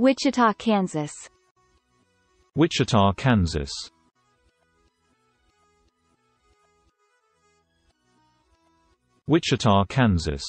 Wichita, Kansas. Wichita, Kansas. Wichita, Kansas.